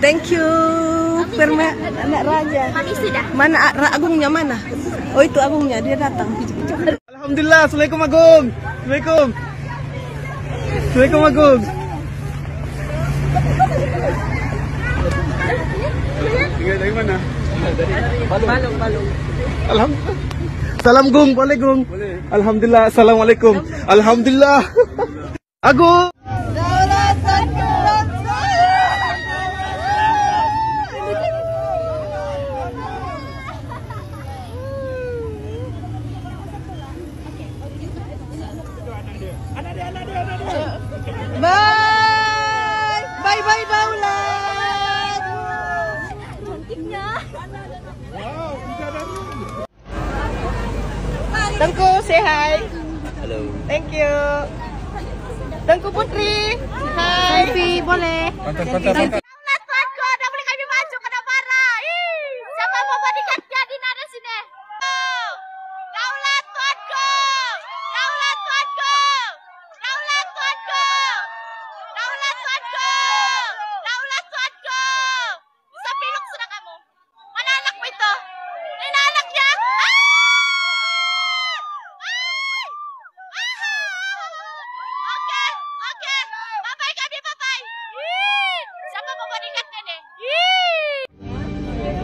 Thank you. Perma anak raja. Mami sudah. Mana Ra- agungnya mana? Oh itu agungnya dia datang. Alhamdulillah, Assalamualaikum Agung. Assalamualaikum. Assalamualaikum Agung. Tinggal dari mana? Balong balong. Alhamdulillah. Salam Gung, boleh Gung? Boleh. Alhamdulillah, Assalamualaikum. Alhamdulillah. Agung. oleh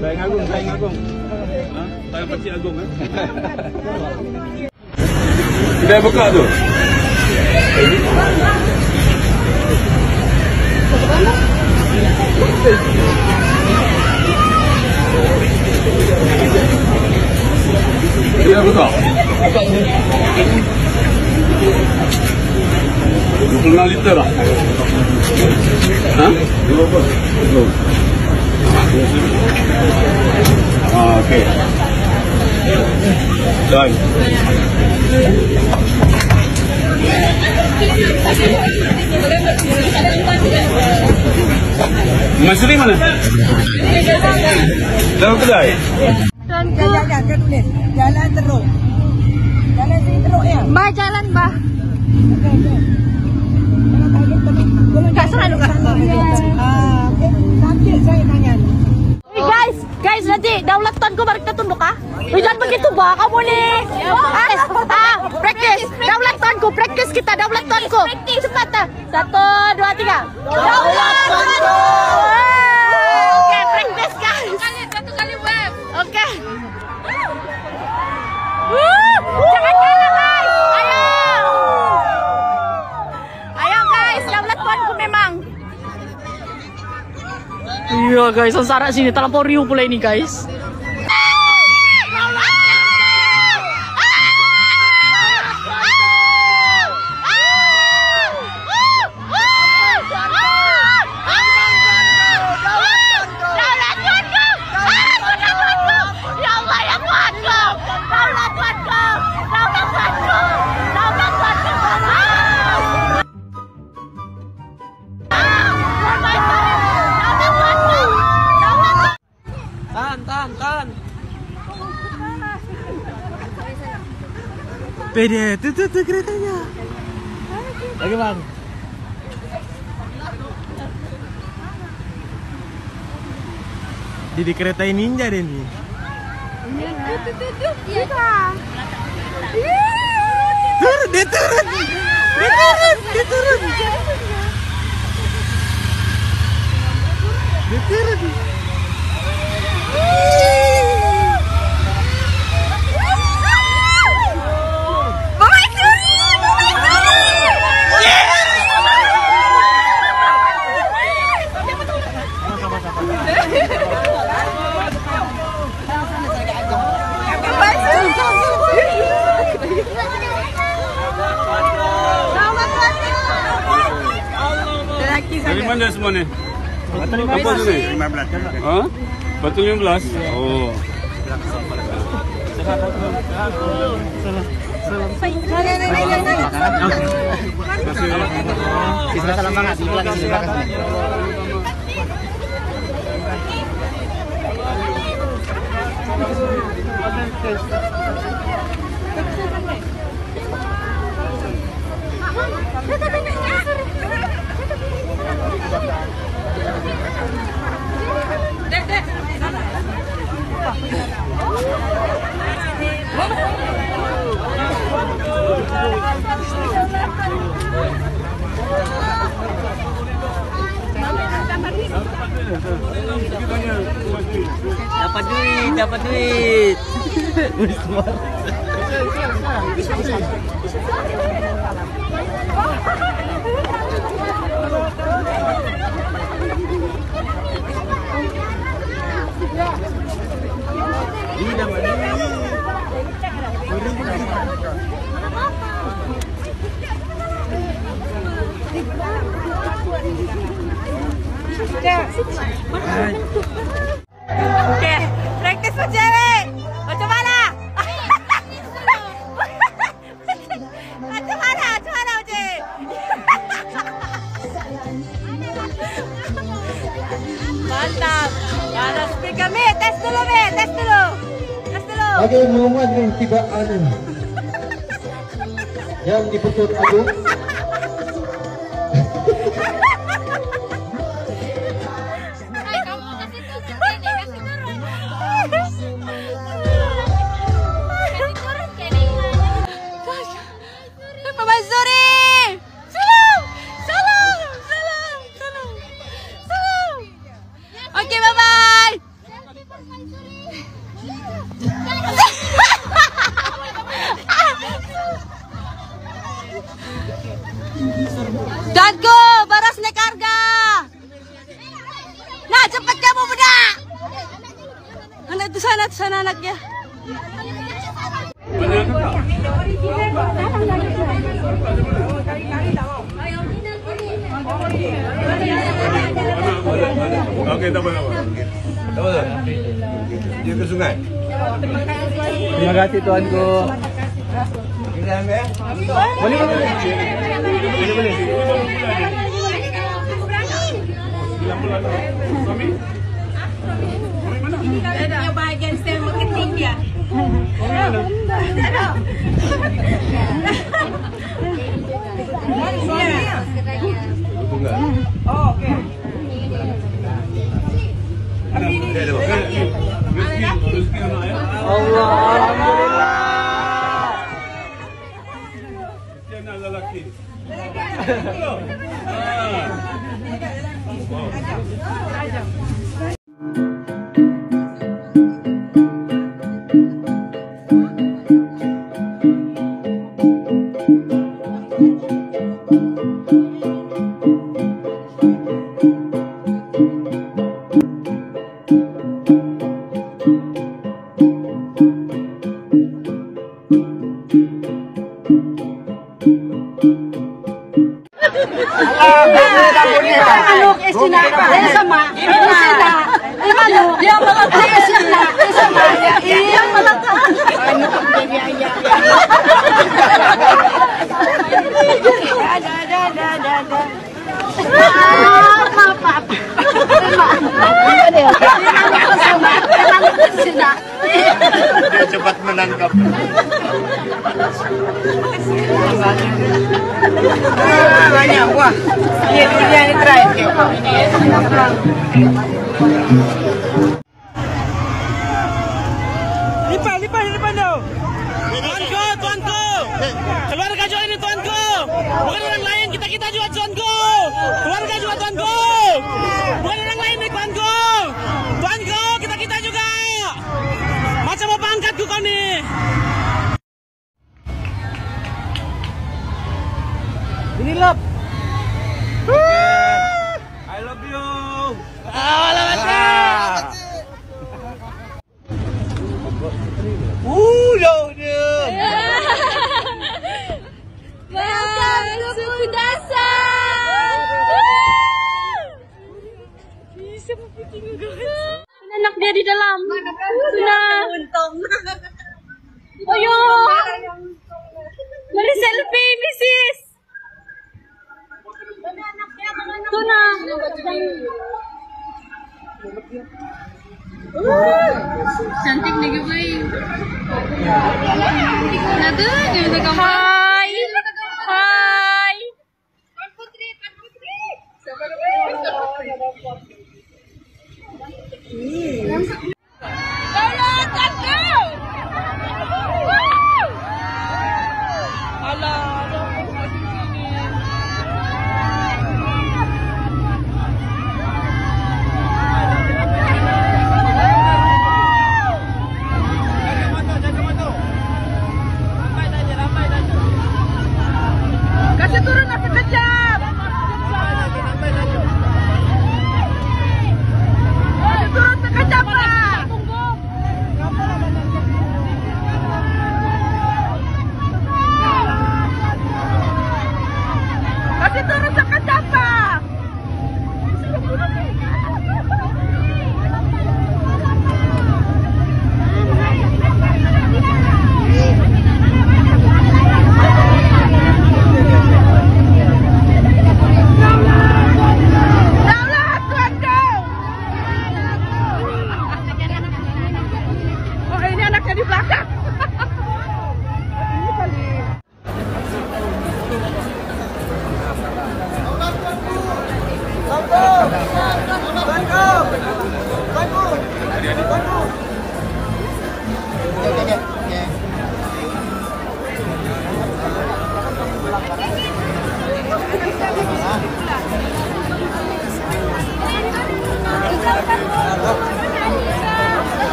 Sayang Agung, Sayang Agung. Ha? Tangan Pakcik Agung eh. Kedai buka tu. Dia buka. Buka ni. 25 liter lah. Ha? 20. Ah, okey. Done. Mas Sri mana? Dalam kedai? Jalan jalan ke ni. Jalan terus. Jalan sini terus ya. Mbak jalan, Mbak. Kak baru kita tunduk ah. Wih, jangan begitu bah kamu nih. Ah, ah, practice. Daulat tuanku, practice kita daulat tuanku. Cepat ah. Satu, dua, tiga. Daulat tuanku. Oke, practice guys. Satu kali web. Oke. Memang. Iya guys, sengsara sini terlampau riuh pula ini guys. Tahan. Pede, tu tu tu keretanya. Lagi bang. Di di kereta ninja deh nih. Turun, dia turun. Dia turun, dia turun. Mana semua ni? Apa tu ni? 15. Ha? Batu 15? Oh. Siswa salam banget, siswa lagi siswa kasih. Pergi Ini Mantap. Ada speaker, Mi. Tes dulu. Tes dulu. Tes dulu. Ada umuman ng tibaan yang diputus agung Pemansuri! Salam! Sungai. Terima kasih tuanku. Boleh, boleh, boleh. Boleh, boleh. Bahagian sel marketing dia. Dia cepat menangkap Banyak wah. Dia dia ni try. Lipat, lipat di depan tu. Tuanku, juga ini tuanku. Bukan orang lain, kita kita juga tuanku. Keluarga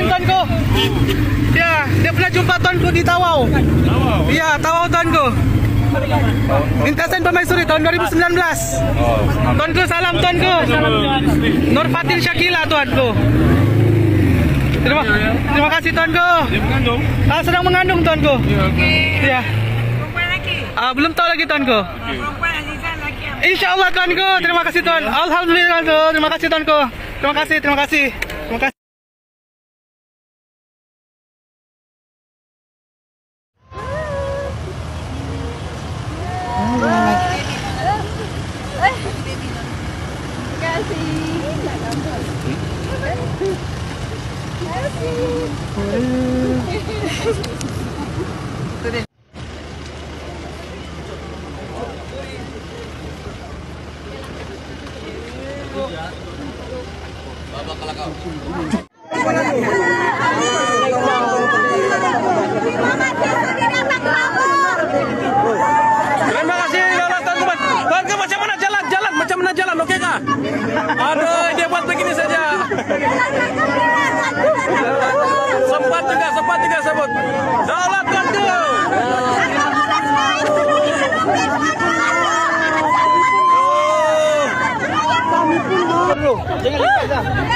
Tuan, sayang tuanku. Ya, dia pernah jumpa tuanku di Tawau. Iya, Tawau tuanku. Lintasan Permaisuri tahun 2019. Tuanku, salam tuanku. Nur Fatin Syakila tuanku. Terima, terima kasih tuanku. Dia. Ah, sedang mengandung tuanku. Iya. Ah, belum tahu lagi tuanku. Insya Allah tuanku. Terima kasih tuan. Alhamdulillah tuanku. Terima kasih tuanku. Terima kasih. Terima kasih. Terima 这给你看一下